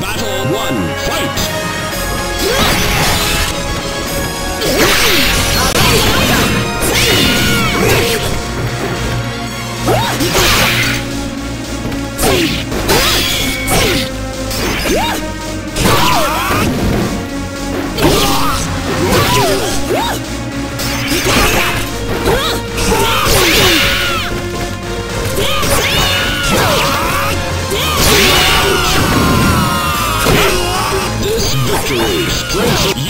Battle 1, fight! This victory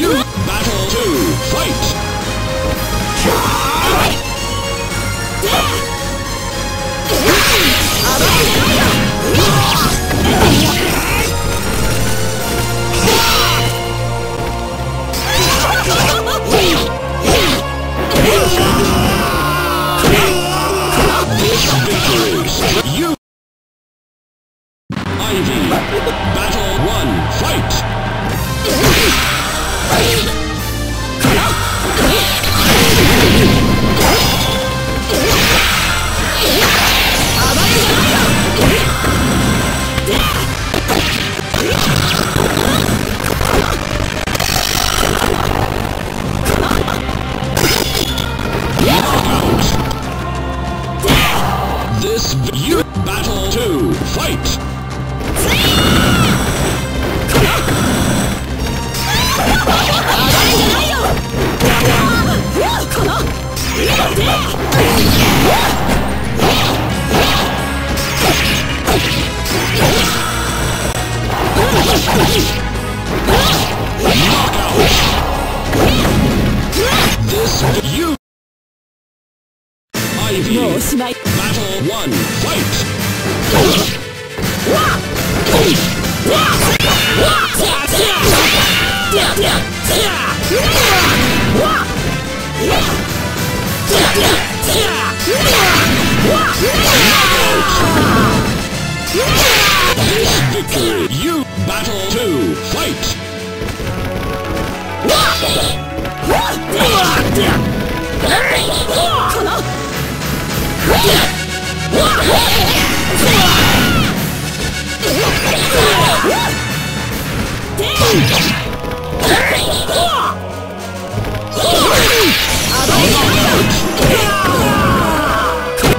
Knockout!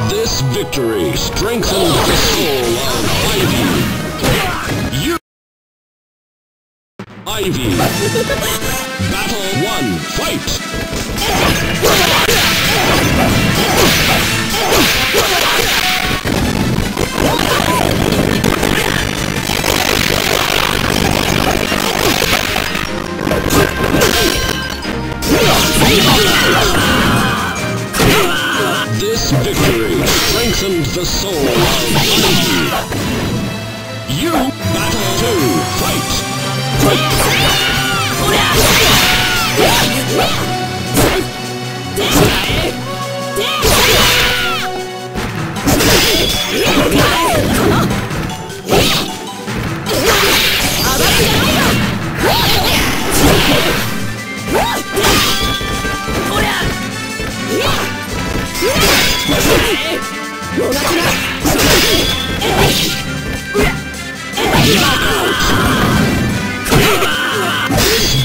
This victory strengthened the soul of Ivy. You Ivy Battle 1, fight! This victory strengthened the soul of Ivy. You Battle 2, fight! This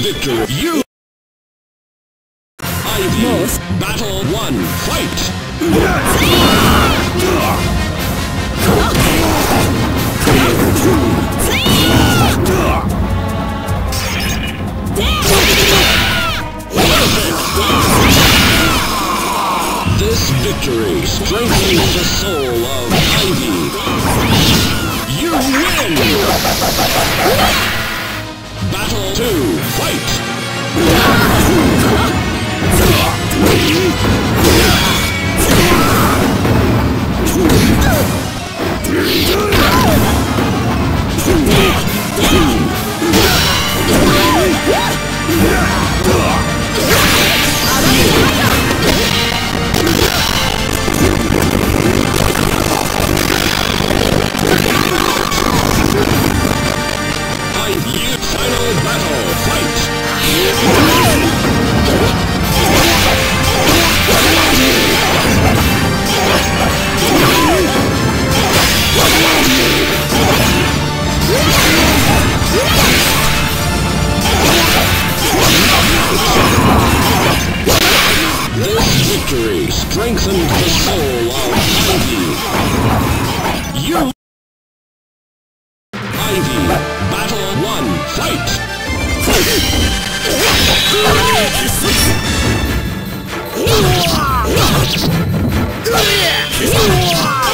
victory, you Ivy Battle 1, fight! Victory strengthens the soul of victory strengthened the soul of Ivy. You... Ivy, battle one, fight! Yeah!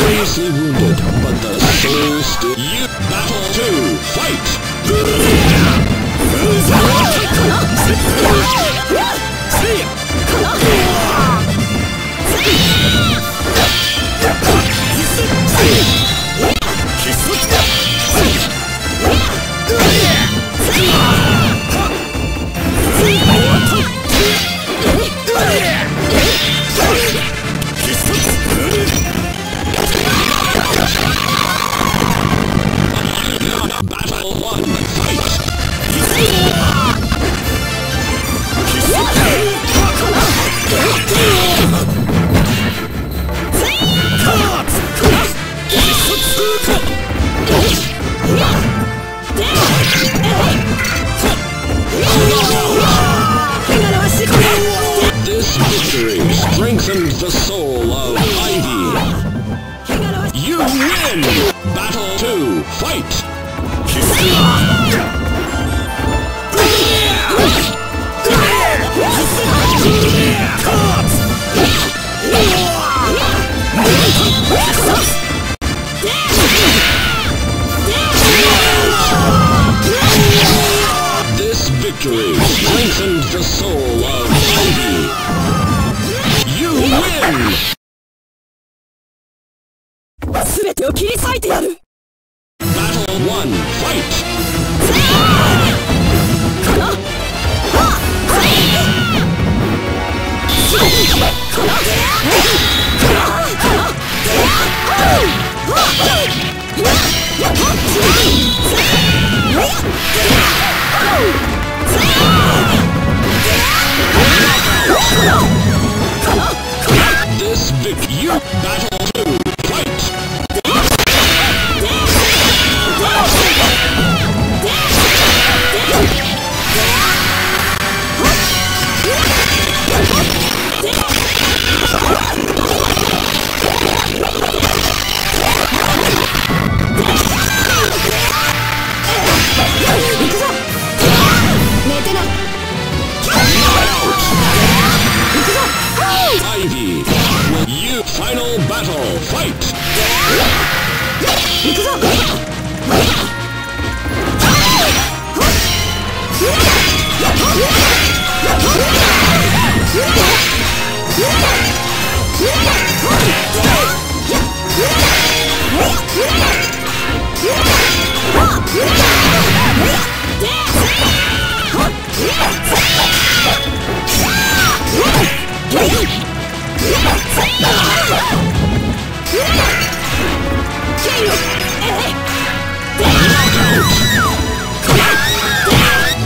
Seriously wounded, but the soul still. You battle two. Fight. Soul of Ivy. You win! Battle two. Fight. を切り裂いてやる。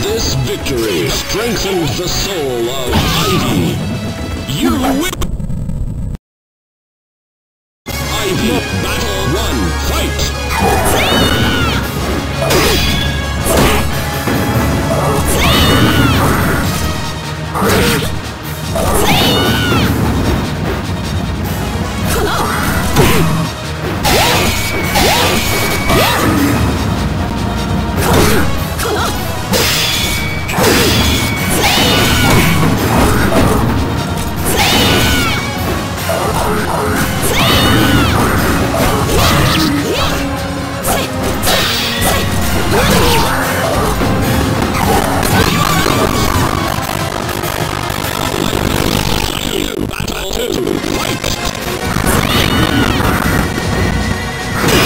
This victory strengthened the soul of Ivy. You win.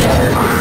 Ring!